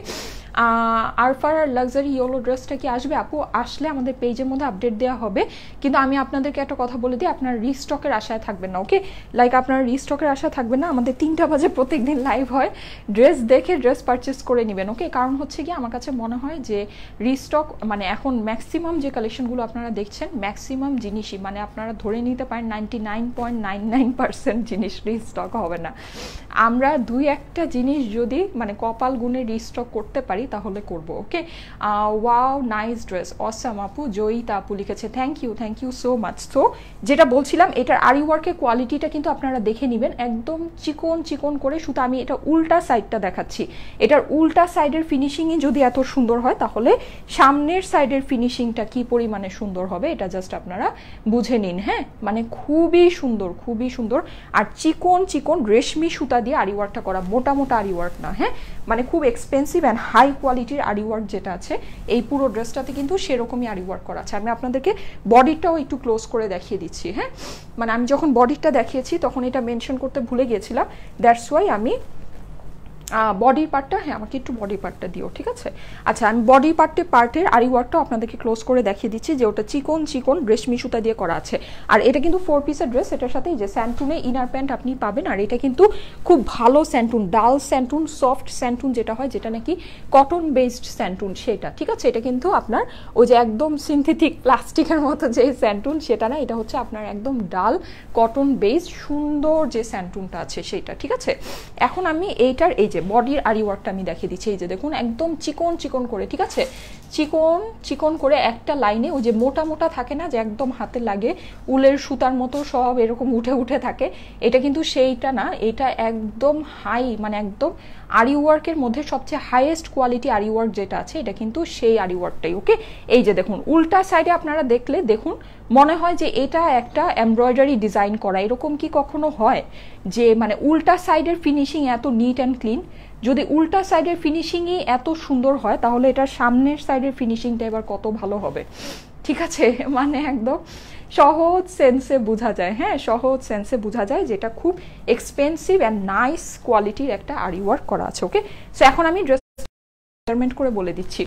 আরফার লাক্সারি ইয়েলো ড্রেসটা কি আসবে? আপু, আসলে আমাদের পেজের মধ্যে আপডেট দেওয়া হবে। কিন্তু আমি আপনাদেরকে একটা কথা বলে দিই, আপনার রিস্টকের আশায় থাকবেন না ওকে লাইক আপনার রিস্টকের আশায় থাকবেন না, আমাদের তিনটা বাজে প্রত্যেক দিন লাইভ হয়। ড্রেস দেখে ড্রেস পারচেস করে নেবেন ওকে কারণ হচ্ছে কি আমার কাছে মনে হয় যে রিস্টক মানে এখন ম্যাক্সিমাম যে কালেকশনগুলো আপনারা দেখছেন ম্যাক্সিমাম জিনিসই মানে আপনারা ধরে নিতে পারেন ninety nine point nine nine percent জিনিস রিস্টক হবে না। আমরা দুই একটা জিনিস যদি মানে কপাল গুণে রিস্টক করতে পারি তাহলে করব okay wow nice dress awesome আপু, জয়িতা আপু লিখেছে thank you thank you so much so যেটা বলছিলাম, এটার আরি ওয়ার্কের কোয়ালিটিটা কিন্তু আপনারা দেখে নেবেন, একদম চিকন চিকন করে শুধু আমি এটা উল্টা সাইডটা দেখাচ্ছি। এটার উল্টা সাইডের ফিনিশিংই যদি এত সুন্দর হয়, তাহলে সামনের সাইডের ফিনিশিংটা কি পরিমাণে সুন্দর হবে, এটা জাস্ট আপনারা বুঝে নিন হ্যাঁ? মানে খুবই সুন্দর খুবই সুন্দর। আর চিকন চিকন রেশমি সুতা দিয়ে আরি ওয়ার্কটা করা, মোটা মোটা আরি ওয়ার্ক না হ্যাঁ? মানে খুব এক্সপেন্সিভ অ্যান্ড হাই কোয়ালিটির আরি ওয়ার্ক যেটা আছে, এই পুরো ড্রেসটাতে কিন্তু সেরকমই আরি ওয়ার্ক করা আছে। আমি আপনাদেরকে বডিটাও একটু ক্লোজ করে দেখিয়ে দিচ্ছি হ্যাঁ? মানে আমি যখন বডিটা দেখিয়েছি, তখন এটা মেনশন করতে ভুলে গিয়েছিলাম। দ্যাটস ওয়াই আমি বডির পার্টটা হ্যাঁ আমাকে একটু বডি পার্টটা দিও, ঠিক আছে? আচ্ছা আমি বডি পার্টে পার্টের আরি ওয়ার্কটাও আপনাদেরকে ক্লোজ করে দেখিয়ে দিচ্ছি যে ওটা চিকন চিকন রেশমি সুতা দিয়ে করা আছে। আর এটা কিন্তু ফোর পিসের ড্রেস এটার সাথে যে স্যান্টুনে ইনার প্যান্ট আপনি পাবেন, আর এটা কিন্তু খুব ভালো স্যান্টুন ডাল স্যান্টুন সফট স্যান্টুন যেটা হয়, যেটা নাকি কটন বেসড স্যান্টুন সেটা, ঠিক আছে? এটা কিন্তু আপনার ওই যে একদম সিনথেটিক প্লাস্টিকের মতো যে স্যান্টুন সেটা না, এটা হচ্ছে আপনার একদম ডাল কটন বেসড সুন্দর যে স্যান্টুনটা আছে, সেটা, ঠিক আছে? এখন আমি এইটার, এই যে যে বডির আরি ওয়ার্কটা আমি দেখিয়ে দিচ্ছি। এই যে দেখুন, একদম চিকন চিকন করে, ঠিক আছে? চিকন চিকন করে একটা লাইনে ওই যে মোটা মোটা থাকে না, যে একদম হাতে লাগে, উলের সুতার মতো সব এরকম উঠে উঠে থাকে। এটা কিন্তু সেইটা না, এটা একদম হাই মানে একদম আরি ওয়ার্কের মধ্যে সবচেয়ে হাইয়েস্ট কোয়ালিটি আরি ওয়ার্ক যেটা আছে, এটা কিন্তু সেই আরি ওয়ার্কটাই ওকে এই যে দেখুন, উল্টা সাইডে আপনারা দেখলে, দেখুন, মনে হয় যে এটা একটা এমব্রয়ডারি ডিজাইন করা, এরকম কি কখনো হয়? যে মানে উল্টা সাইডের ফিনিশিং এত নিট অ্যান্ড ক্লিন যদি উল্টা সাইডের ফিনিশিংই এত সুন্দর হয়, তাহলে এটার সামনের সাইডের ফিনিশিংটা এবার কত ভালো হবে? ঠিক আছে? মানে একদম সহজ সেন্সে বোঝা যায়। হ্যাঁ সহজ সেন্সে বোঝা যায় যেটা খুব এক্সপেন্সিভ অ্যান্ড নাইস কোয়ালিটির একটা আরি ওয়ার্ক করা আছে ওকে সো এখন আমি ড্রেস করে বলে দিচ্ছি।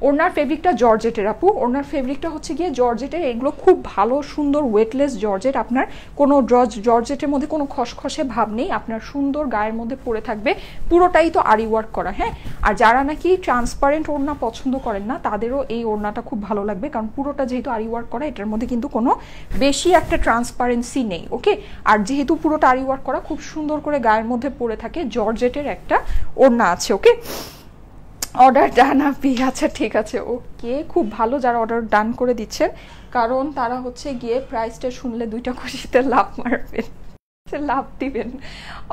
ওনার ফেব্রিকটা জর্জেটের আপু। ওনার ফেব্রিকটা হচ্ছে গিয়ে জর্জেটের এগুলো খুব ভালো, সুন্দর ওয়েটলেস জর্জেট আপনার। কোনো জর্জ জর্জেটের মধ্যে কোনো খসখসে ভাব নেই। আপনার সুন্দর গায়ের মধ্যে পরে থাকবে। পুরোটাই তো আরি ওয়ার্ক করা হ্যাঁ? আর যারা নাকি ট্রান্সপারেন্ট ওড়না পছন্দ করেন না, তাদেরও এই ওড়নাটা খুব ভালো লাগবে। কারণ পুরোটা যেহেতু আরি ওয়ার্ক করা, এটার মধ্যে কিন্তু কোনো বেশি একটা ট্রান্সপারেন্সি নেই, ওকে? আর যেহেতু পুরোটা আরি ওয়ার্ক করা, খুব সুন্দর করে গায়ের মধ্যে পরে থাকে জর্জেটের একটা ওড়না আছে, ওকে? অর্ডার ডান আপি আচ্ছা ঠিক আছে, ওকে, খুব ভালো যারা অর্ডার ডান করে দিচ্ছেন কারণ তারা হচ্ছে গিয়ে প্রাইসটা শুনলে দুইটা খুশিতে লাভ মারবেন লাভ দিবেন।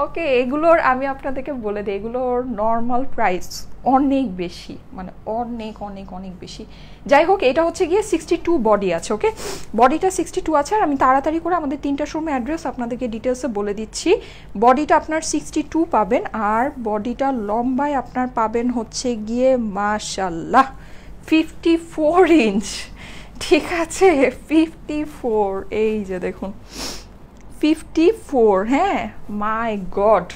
ওকে এগুলোর আমি আপনাদেরকে বলে দিই, এগুলোর নর্মাল প্রাইস অনেক বেশি মানে অনেক অনেক অনেক বেশি। যাই হোক, এটা হচ্ছে গিয়ে সিক্সটি টু বডি আছে ওকে বডিটা সিক্সটি টু আছে আর আমি তাড়াতাড়ি করে আমাদের তিনটা শোরুমে অ্যাড্রেস আপনাদেরকে ডিটেলসে বলে দিচ্ছি। বডিটা আপনার সিক্সটি টু পাবেন আর বডিটা লম্বায় আপনার পাবেন হচ্ছে গিয়ে মাশাল্লাহ ফিফটি ফোর ইঞ্চ ঠিক আছে ফিফটি ফোর এই যে দেখুন। ফিফটি ফোর হ্যাঁ? My god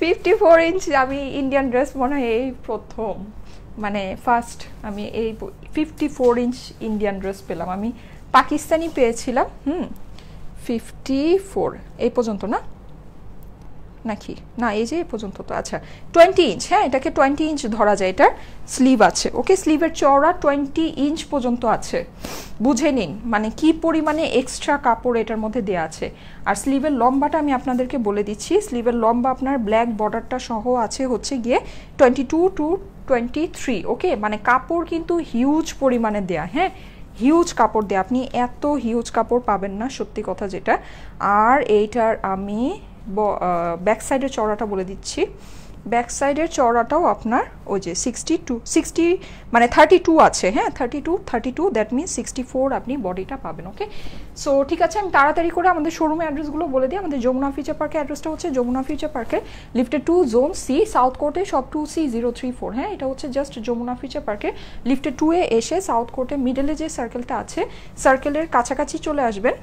fifty four inch আমি ইন্ডিয়ান ড্রেস মনে হয় এই প্রথম মানে ফার্স্ট আমি এই fifty four inch Indian dress পেলাম। আমি পাকিস্তানি পেয়েছিলাম, হুম? ফিফটি ফোর এই পর্যন্ত না? নাকি? না, এই যে পর্যন্ত তো আচ্ছা টোয়েন্টি ইঞ্চ হ্যাঁ এটাকে টোয়েন্টি ইঞ্চ ধরা যায়, এটার স্লিভ আছে। ওকে স্লিভের চওড়া টোয়েন্টি ইঞ্চ পর্যন্ত আছে। বুঝে নিন মানে কি পরিমাণে এক্সট্রা কাপড় এটার মধ্যে দেওয়া আছে। আর স্লিভের লম্বাটা আমি আপনাদেরকে বলে দিচ্ছি। স্লিভের লম্বা আপনার ব্ল্যাক বর্ডারটা সহ আছে হচ্ছে গিয়ে twenty two two twenty three okay? মানে কাপড় কিন্তু হিউজ পরিমাণে দেয়া হ্যাঁ? হিউজ কাপড় দেয়া। আপনি এত হিউজ কাপড় পাবেন না, সত্যি কথা যেটা। আর এইটার আমি ব্যাক সাইডের চড়াটা বলে দিচ্ছি। ব্যাক সাইডের চড়াটাও আপনার ওই যে সিক্সটি টু সিক্সটি মানে থার্টি টু আছে হ্যাঁ? Thirty two thirty two that means sixty four আপনি বডিটা পাবেন ওকে সো ঠিক আছে, আমি তাড়াতাড়ি করে আমাদের শোরুমের অ্যাড্রেসগুলো বলে দিই। আমাদের যমুনা ফিউচার পার্কের অ্যাড্রেসটা হচ্ছে যমুনা ফিউচার পার্কের lifted two zone C south কোর্টে সব two C zero three four হ্যাঁ? এটা হচ্ছে জাস্ট যমুনা ফিউচার পার্কের লিফটেড টু এ এসে সাউথ কোর্টে মিডলে যে সার্কেলটা আছে সার্কেলের কাছাকাছি চলে আসবেন।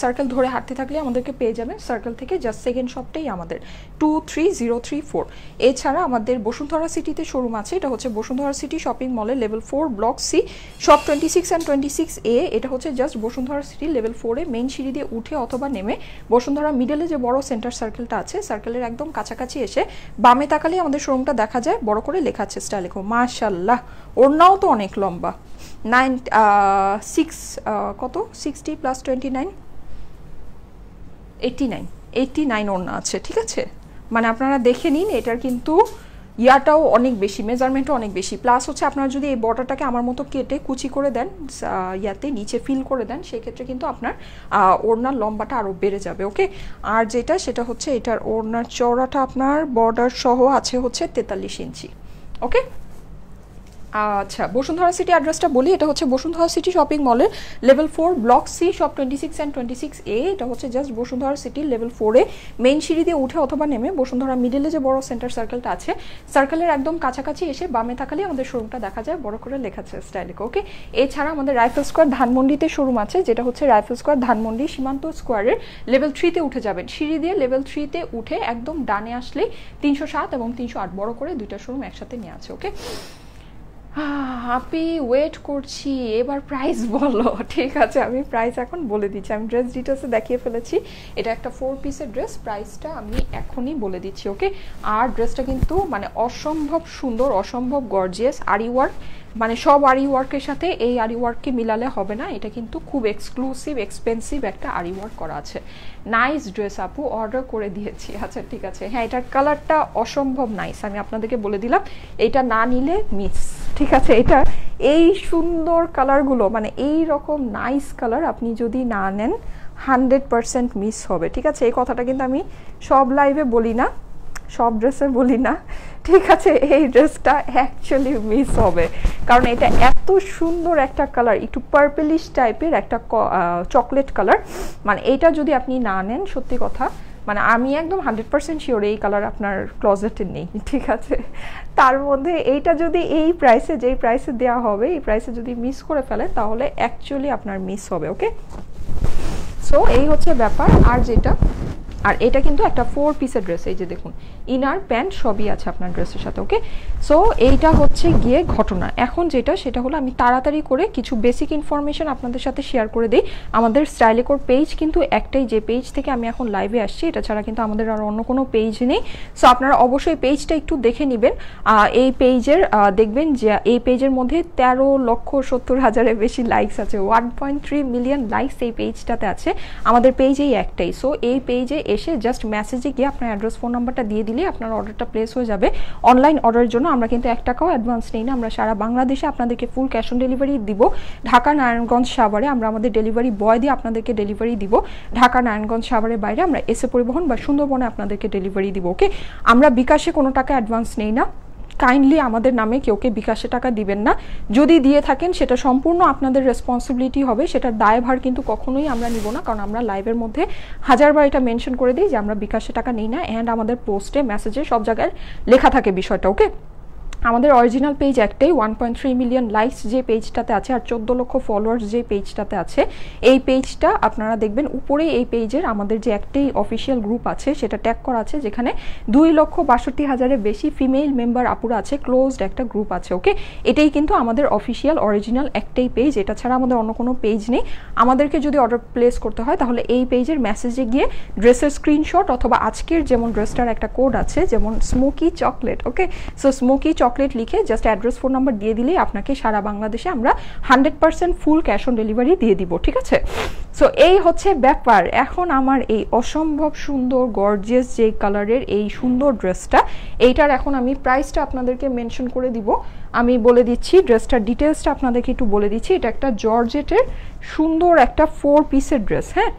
সার্কেল ধরে হাঁটতে থাকলে আমাদেরকে পেয়ে যাবেন সার্কেল থেকে জাস্ট সেকেন্ড শপটাই আমাদের। Two three zero three four এছাড়া আমাদের বসুন্ধরা সিটিতে শোরুম আছে, এটা হচ্ছে বসুন্ধরা সিটি শপিং মলে level four block C shop twenty six and twenty six A এটা হচ্ছে জাস্ট বসুন্ধরা সিটি লেভেল ফোরে মেন সিঁড়ি দিয়ে উঠে অথবা নেমে বসুন্ধরা মিডলে যে বড় সেন্টার সার্কেলটা আছে সার্কেলের একদম কাছাকাছি এসে বামে তাকালে আমাদের শোরুমটা দেখা যায়, বড় করে লেখা আছে স্টাইল লেখো মাশাল্লাহ ওর তো অনেক লম্বা। নাইন সিক্স কত sixty plus twenty nine eighty nine eighty nine ওড়না আছে, ঠিক আছে? মানে আপনারা দেখে নিন, এটার কিন্তু ইয়াটাও অনেক বেশি মেজারমেন্টও অনেক বেশি। প্লাস হচ্ছে আপনারা যদি এই বর্ডারটাকে আমার মতো কেটে কুচি করে দেন ইয়াতে নিচে ফিল করে দেন, সেক্ষেত্রে কিন্তু আপনার ওড়নার লম্বাটা আরও বেড়ে যাবে ওকে আর যেটা, সেটা হচ্ছে এটার ওড়নার চওড়াটা আপনার বর্ডার সহ আছে হচ্ছে তেতাল্লিশ ইঞ্চি ওকে আচ্ছা বসুন্ধরা সিটি অ্যাড্রেসটা বলি, এটা হচ্ছে বসুন্ধরা সিটি শপিং মলের level four block C shop twenty six and twenty six A এটা হচ্ছে জাস্ট বসুন্ধরা সিটির লেভেল ফোরে মেইন সিঁড়ি দিয়ে উঠে অথবা নেমে বসুন্ধরা মিডিলে যে বড় সেন্টার সার্কেলটা আছে সার্কেলের একদম কাছাকাছি এসে বামে থাকালে আমাদের শোরুমটা দেখা যায়, বড় করে লেখা আছে স্টাইলিক ওকে এছাড়া আমাদের রাইফেল স্কোয়ার ধানমন্ডিতে শোরুম আছে, যেটা হচ্ছে রাইফেল স্কোয়ার ধানমন্ডি সীমান্ত স্কোয়ারের লেভেল থ্রিতে উঠে যাবেন। সিঁড়ি দিয়ে লেভেল থ্রিতে উঠে একদম ডানে আসলেই তিনশো সাত এবং তিনশো আট, বড় করে দুইটা শোরুম একসাথে নিয়ে আছে ওকে আপি ওয়েট করছি, এবার প্রাইস বলো। ঠিক আছে, আমি প্রাইস এখন বলে দিচ্ছি। আমি ড্রেস ডিটেলসে দেখিয়ে ফেলেছি। এটা একটা ফোর পিসের ড্রেস প্রাইসটা আমি এখনই বলে দিচ্ছি ওকে আর ড্রেসটা কিন্তু মানে অসম্ভব সুন্দর, অসম্ভব গর্জিয়াস আরি ওয়ার্ক মানে সব আরি ওয়ার্কের সাথে এই আরি ওয়ার্ককে মিলালে হবে না, এটা কিন্তু খুব এক্সক্লুসিভ এক্সপেন্সিভ একটা আরি ওয়ার্ক করা আছে। নাইস ড্রেস আপু অর্ডার করে দিয়েছি। আচ্ছা ঠিক আছে। হ্যাঁ এটার কালারটা অসম্ভব নাইস আমি আপনাদেরকে বলে দিলাম। এটা না নিলে মিস ঠিক আছে? এটা এই সুন্দর কালারগুলো মানে এই রকম নাইস কালার আপনি যদি না নেন হান্ড্রেড পারসেন্ট মিস হবে, ঠিক আছে? এই কথাটা কিন্তু আমি সব লাইভে বলি না। সব ড্রেসে বলি না। ঠিক আছে, এই ড্রেসটা অ্যাকচুয়ালি মিস হবে। কারণ এটা এত সুন্দর একটা কালার একটু পার্পেলিশ টাইপের একটা চকলেট কালার মানে এটা যদি আপনি না নেন, সত্যি কথা মানে আমি একদম হান্ড্রেড পার্সেন্ট শিওর এই কালার আপনার ক্লজেটে নেই, ঠিক আছে? তার মধ্যে এইটা যদি এই প্রাইসে যেই প্রাইসে দেওয়া হবে, এই প্রাইসে যদি মিস করে ফেলে তাহলে অ্যাকচুয়ালি আপনার মিস হবে ওকে সো এই হচ্ছে ব্যাপার, আর যেটা, আর এটা কিন্তু একটা ফোর পিসের ড্রেস এই যে দেখুন ইনার, প্যান্ট সবই আছে আপনার ড্রেসের সাথে ওকে সো এইটা হচ্ছে গিয়ে ঘটনা। এখন যেটা, সেটা হলো আমি তাড়াতাড়ি করে কিছু বেসিক ইনফরমেশন আপনাদের সাথে শেয়ার করে দিই। আমাদের স্টাইলেকোর পেজ কিন্তু একটাই, যে পেজ থেকে আমি এখন লাইভে আসছি, এটা ছাড়া কিন্তু আমাদের আর অন্য কোনো পেজ নেই। সো আপনারা অবশ্যই পেজটা একটু দেখে নেবেন। এই পেজের দেখবেন যে, এই পেজের মধ্যে তেরো লক্ষ সত্তর হাজারের বেশি লাইকস আছে। One point three million likes এই পেজটাতে আছে। আমাদের পেজ এই একটাই। সো এই পেজে এসে জাস্ট মেসেজে গিয়ে আপনার অ্যাড্রেস ফোন নাম্বারটা দিয়ে দিলে আপনার অর্ডারটা প্লেস হয়ে যাবে। অনলাইন অর্ডারের জন্য আমরা কিন্তু এক টাকাও অ্যাডভান্স নেই না। আমরা সারা বাংলাদেশে আপনাদেরকে ফুল ক্যাশ অন ডেলিভারি দিব। ঢাকা নারায়ণগঞ্জ সাভারে আমরা আমাদের ডেলিভারি বয় দিয়ে আপনাদেরকে ডেলিভারি দিব। ঢাকা নারায়ণগঞ্জ সাভারের বাইরে আমরা এসে পরিবহন বা সুন্দরবনে আপনাদেরকে ডেলিভারি দিব ওকে আমরা বিকাশে কোনো টাকা অ্যাডভান্স নেই না। কাইন্ডলি আমাদের নামে কেউকে বিকাশে টাকা দিবেন না। যদি দিয়ে থাকেন, সেটা সম্পূর্ণ আপনাদের রেসপন্সিবিলিটি হবে। সেটার দায়ভার কিন্তু কখনোই আমরা নিব না, কারণ আমরা লাইভের মধ্যে হাজারবার এটা মেনশন করে দিই যে আমরা বিকাশে টাকা নিই না অ্যান্ড আমাদের পোস্টে মেসেজে সব জায়গায় লেখা থাকে বিষয়টা ওকে আমাদের অরিজিনাল পেজ একটাই one point three million likes যে পেজটাতে আছে আর চোদ্দ লক্ষ ফলোয়ার্স যে পেজটাতে আছে, এই পেজটা আপনারা দেখবেন উপরে এই পেজের আমাদের যে একটাই অফিসিয়াল গ্রুপ আছে, সেটা ট্যাগ করা আছে, যেখানে দুই লক্ষ বাষট্টি হাজারের বেশি ফিমেল মেম্বার আপুরা আছে ক্লোজড একটা গ্রুপ আছে ওকে এটাই কিন্তু আমাদের অফিসিয়াল অরিজিনাল একটাই পেজ এটা ছাড়া আমাদের অন্য কোনো পেজ নেই। আমাদেরকে যদি অর্ডার প্লেস করতে হয়, তাহলে এই পেজের মেসেজে গিয়ে ড্রেসের স্ক্রিনশট অথবা আজকের যেমন ড্রেসটার একটা কোড আছে, যেমন smoky chocolate okay so smoky chocolate লিখে জাস্ট অ্যাড্রেস ফোন নাম্বার দিয়ে দিলেই আপনাকে সারা বাংলাদেশে আমরা hundred percent full cash on delivery দিয়ে দিব, ঠিক আছে? সো এই হচ্ছে ব্যাপার। এখন আমার এই অসম্ভব সুন্দর গর্জিয়াস যে কালারের এই সুন্দর ড্রেসটা এইটার এখন আমি প্রাইসটা আপনাদেরকে মেনশন করে দিব। আমি বলে দিচ্ছি ড্রেসটার ডিটেলসটা আপনাদেরকে একটু বলে দিচ্ছি। এটা একটা জর্জেটের সুন্দর একটা ফোর পিসের ড্রেস হ্যাঁ?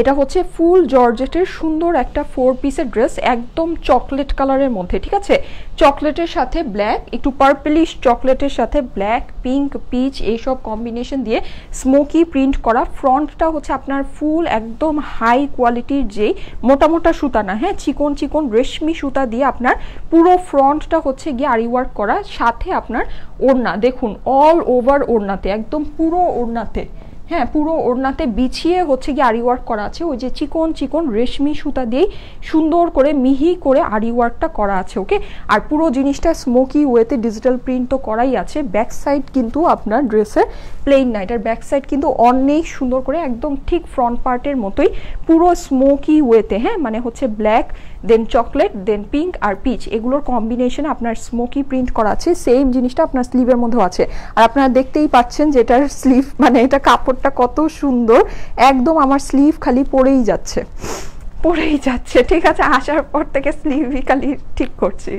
এটা হচ্ছে ফুল জর্জেটের সুন্দর একটা ফোর পিসের ড্রেস একদম চকলেট কালারের মধ্যে, ঠিক আছে? চকলেটের সাথে ব্ল্যাক একটু পার্পলিশ চকলেটের সাথে ব্ল্যাক পিঙ্ক পিচ এইসব কম্বিনেশন দিয়ে স্মোকি প্রিন্ট করা। ফ্রন্টটা হচ্ছে আপনার ফুল একদম হাই কোয়ালিটির যেই মোটা মোটা সুতা না হ্যাঁ? চিকন চিকন রেশমি সুতা দিয়ে আপনার পুরো ফ্রন্টটা হচ্ছে গিয়ে আরি ওয়ার্ক করা। সাথে আপনার ওড়না, দেখুন অল ওভার ওড়নাতে, একদম পুরো ওড়নাতে। হ্যাঁ পুরো ওড়নাতে বিছিয়ে হচ্ছে গিয়ে আরি ওয়ার্ক করা আছে। ওই যে চিকন চিকন রেশমি সুতা দিয়েই সুন্দর করে মিহি করে আরি ওয়ার্কটা করা আছে, ওকে? আর পুরো জিনিসটা স্মোকি ওয়েতে ডিজিটাল প্রিন্ট তো করাই আছে। ব্যাক সাইড কিন্তু আপনার ড্রেসের প্লেন না এটার ব্যাক সাইড কিন্তু অনেক সুন্দর করে একদম ঠিক ফ্রন্ট পার্টের মতোই পুরো স্মোকি ওয়েতে হ্যাঁ? মানে হচ্ছে black then chocolate then pink আর পিচ এগুলোর কম্বিনেশন আপনার স্মোকি প্রিন্ট করা আছে। সেম জিনিসটা আপনার স্লিভের মধ্যেও আছে। আর আপনারা দেখতেই পাচ্ছেন যে এটার স্লিভ মানে এটা কাপড়টা কত সুন্দর। একদম আমার স্লিভ খালি পরেই যাচ্ছে। পরেই যাচ্ছে। ঠিক আছে, আসার পর থেকে স্লিভই খালি ঠিক করছি।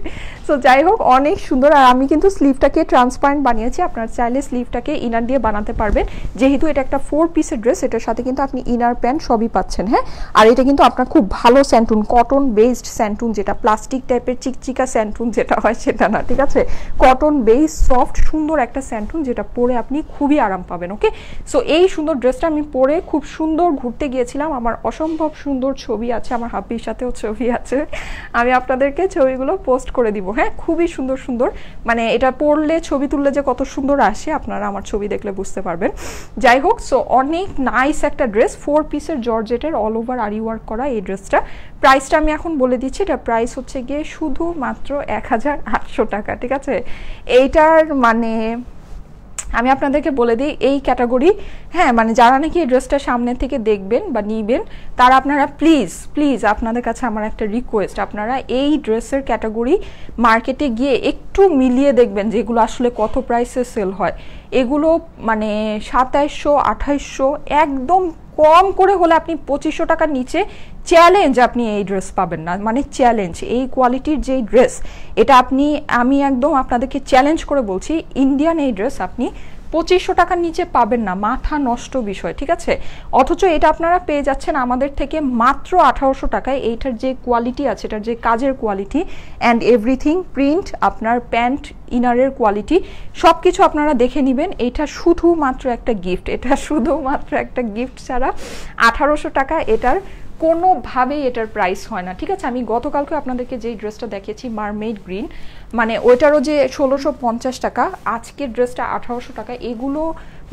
সো যাই হোক, অনেক সুন্দর। আর আমি কিন্তু স্লিভটাকে ট্রান্সপারেন্ট বানিয়েছি। আপনার চাইলে স্লিভটাকে ইনার দিয়ে বানাতে পারবেন। যেহেতু এটা একটা ফোর পিসের ড্রেস এটার সাথে কিন্তু আপনি ইনার প্যান্ট সবই পাচ্ছেন হ্যাঁ? আর এটা কিন্তু আপনার খুব ভালো স্যান্টুন কটন বেসড স্যান্টুন যেটা প্লাস্টিক টাইপের চিকচিকা স্যান্টুন যেটা হয় সেটা না, ঠিক আছে? কটন বেস সফট সুন্দর একটা স্যান্টুন যেটা পরে আপনি খুবই আরাম পাবেন ওকে সো এই সুন্দর ড্রেসটা আমি পরে খুব সুন্দর ঘুরতে গিয়েছিলাম। আমার অসম্ভব সুন্দর ছবি আছে, আমার হাবির সাথেও ছবি আছে। আমি আপনাদেরকে ছবিগুলো পোস্ট করে দিব হ্যাঁ? খুবই সুন্দর সুন্দর। মানে এটা পড়লে, ছবি তুললে যে কত সুন্দর আসে, আপনারা আমার ছবি দেখলে বুঝতে পারবেন। যাই হোক সো অনেক নাইস একটা ড্রেস ফোর পিসের জর্জেটের অল ওভার আরি ওয়ার্ক করা এই ড্রেসটা প্রাইসটা আমি এখন বলে দিচ্ছি, এটা প্রাইস হচ্ছে গিয়ে শুধুমাত্র এক হাজার আটশো টাকা, ঠিক আছে? এইটার মানে আমি আপনাদেরকে বলে দিই, এই ক্যাটাগরি হ্যাঁ মানে যারা নাকি এই ড্রেসটা সামনে থেকে দেখবেন বা নিবেন, তারা আপনারা প্লিজ প্লিজ আপনাদের কাছে আমার একটা রিকোয়েস্ট আপনারা এই ড্রেসের ক্যাটাগরি মার্কেটে গিয়ে একটু মিলিয়ে দেখবেন যে এগুলো আসলে কত প্রাইসে সেল হয়। এগুলো মানে সাতাইশশো, আঠাইশশো, একদম কম করে হলে আপনি পঁচিশশো টাকার নিচে চ্যালেঞ্জ আপনি এই ড্রেস পাবেন না। মানে চ্যালেঞ্জ এই কোয়ালিটির যেই ড্রেস এটা আপনি, আমি একদম আপনাদেরকে চ্যালেঞ্জ করে বলছি ইন্ডিয়ান এই ড্রেস আপনি পঁচিশশো টাকার নিচে পাবেন না। মাথা নষ্ট বিষয়, ঠিক আছে? অথচ এটা আপনারা পেয়ে যাচ্ছেন আমাদের থেকে মাত্র আঠারোশো টাকায়। এইটার যে কোয়ালিটি আছে, এটার যে কাজের কোয়ালিটি অ্যান্ড এভরিথিং প্রিন্ট আপনার প্যান্ট ইনারের কোয়ালিটি সব কিছু আপনারা দেখে নেবেন। এটা শুধুমাত্র একটা গিফট এটা শুধুমাত্র একটা গিফট ছাড়া আঠারোশো টাকা এটার কোনোভাবেই এটার প্রাইস হয় না। ঠিক আছে? আমি গতকালকে আপনাদেরকে যেই ড্রেসটা দেখিয়েছি মারমেড গ্রিন মানে ওইটারও যে ষোলোশো পঞ্চাশ টাকা, আজকের ড্রেসটা আঠারোশো টাকা, এগুলো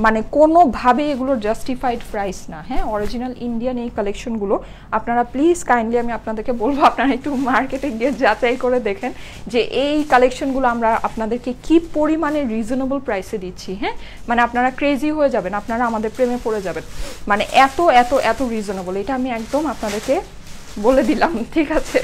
মানে কোনোভাবে এগুলোর জাস্টিফাইড প্রাইস না। হ্যাঁ অরিজিনাল ইন্ডিয়ান এই কালেকশনগুলো আপনারা প্লিজ কাইন্ডলি আমি আপনাদেরকে বলব, আপনারা একটু মার্কেটে গিয়ে যাচাই করে দেখেন যে এই কালেকশনগুলো আমরা আপনাদেরকে কি পরিমাণে রিজনেবল প্রাইসে দিচ্ছি। হ্যাঁ মানে আপনারা ক্রেজি হয়ে যাবেন, আপনারা আমাদের প্রেমে পড়ে যাবেন। মানে এত এত এত রিজনেবল এটা আমি একদম আপনাদেরকে বলে দিলাম, ঠিক আছে?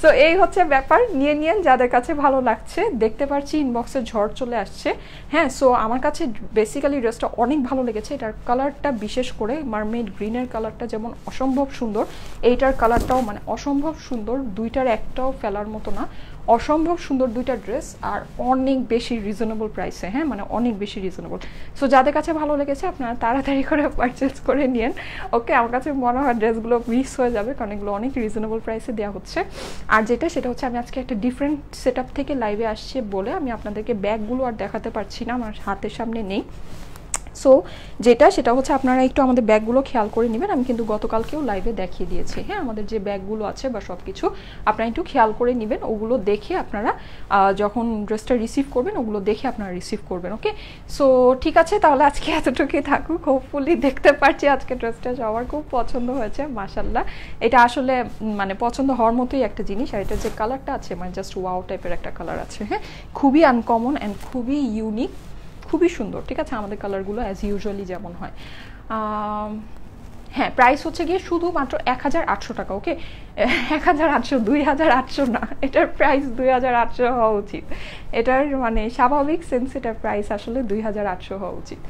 সো এই হচ্ছে ব্যাপার। নিয়ে নিয়েন, যাদের কাছে ভালো লাগছে, দেখতে পাচ্ছি ইনবক্সে ঝড় চলে আসছে। হ্যাঁ সো আমার কাছে বেসিক্যালি ড্রেসটা অনেক ভালো লেগেছে। এটার কালারটা বিশেষ করে মারমেড গ্রিনের কালারটা যেমন অসম্ভব সুন্দর, এইটার কালারটাও মানে অসম্ভব সুন্দর, দুইটার একটাও ফেলার মতো না। অসম্ভব সুন্দর দুইটা ড্রেস আর অনেক বেশি রিজনেবল প্রাইসে হ্যাঁ? মানে অনেক বেশি রিজনেবল সো যাদের কাছে ভালো লেগেছে, আপনারা তাড়াতাড়ি করে পারচেস করে নিন ওকে আমার কাছে মনে হয় ড্রেসগুলো মিস হয়ে যাবে, কারণ এগুলো অনেক রিজনেবল প্রাইসে দেওয়া হচ্ছে। আর যেটা, সেটা হচ্ছে আমি আজকে একটা ডিফারেন্ট সেট থেকে লাইভে আসছে বলে আমি আপনাদেরকে ব্যাগগুলো আর দেখাতে পারছি না, আমার হাতের সামনে নেই। সো যেটা, সেটা হচ্ছে আপনারা একটু আমাদের ব্যাগগুলো খেয়াল করে নেবেন। আমি কিন্তু গতকালকেও লাইভে দেখিয়ে দিয়েছি। হ্যাঁ আমাদের যে ব্যাগগুলো আছে বা সব কিছু আপনারা একটু খেয়াল করে নেবেন। ওগুলো দেখে আপনারা যখন ড্রেসটা রিসিভ করবেন, ওগুলো দেখে আপনারা রিসিভ করবেন ওকে সো ঠিক আছে, তাহলে আজকে এতটুকুই থাকুক। হোপফুলি দেখতে পারছি আজকে ড্রেসটা সবার খুব পছন্দ হয়েছে মাসাল্লাহ এটা আসলে মানে পছন্দ হওয়ার মতোই একটা জিনিস। আর এটা যে কালারটা আছে মানে জাস্ট ওয়াও টাইপের একটা কালার আছে হ্যাঁ? খুবই আনকমন অ্যান্ড খুবই ইউনিক খুবই সুন্দর, ঠিক আছে? আমাদের কালারগুলো অ্যাজ ইউজুয়ালি যেমন হয়। হ্যাঁ প্রাইস হচ্ছে গিয়ে শুধুমাত্র এক হাজার আটশো টাকা ওকে এক হাজার আটশো, দুই হাজার আটশো না, এটার প্রাইস দুই হাজার আটশো হওয়া উচিত। এটার মানে স্বাভাবিক সেন্স এটার প্রাইস আসলে দুই হাজার আটশো হওয়া উচিত।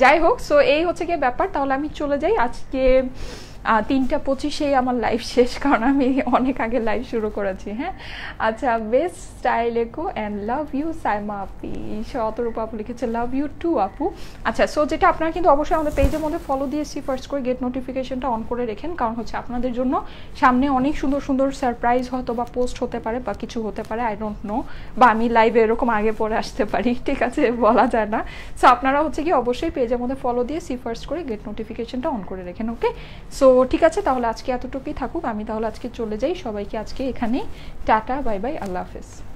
যাই হোক সো এই হচ্ছে গিয়ে ব্যাপার, তাহলে আমি চলে যাই। আজকে তিনটা পঁচিশেই আমার লাইফ শেষ, কারণ আমি অনেক আগে লাইভ শুরু করেছি হ্যাঁ? আচ্ছা বেস্ট স্টাইল একো অ্যান্ড লাভ ইউ সাইমা আপি শতরূপ আপু লিখেছে লাভ ইউ টু আপু। আচ্ছা সো যেটা আপনারা কিন্তু অবশ্যই আমাদের পেজের মধ্যে ফলো দিয়েছি ফার্স্ট করে গেট নোটিফিকেশনটা অন করে রেখেন, কারণ হচ্ছে আপনাদের জন্য সামনে অনেক সুন্দর সুন্দর সারপ্রাইজ হয়তো বা পোস্ট হতে পারে বা কিছু হতে পারে আই ডোন্ট নো বা আমি লাইভে এরকম আগে পরে আসতে পারি, ঠিক আছে, বলা যায় না। সো আপনারা হচ্ছে কি অবশ্যই পেজের মধ্যে ফলো দিয়ে সি ফার্স্ট করে গেট নোটিফিকেশনটা অন করে রেখেন ওকে সো ঠিক আছে, তাহলে আজকে এতটুকুই থাকুক। আমি তাহলে আজকে চলে যাই। সবাইকে আজকে এখানে টাটা, বাই বাই, আল্লাহ হাফেজ।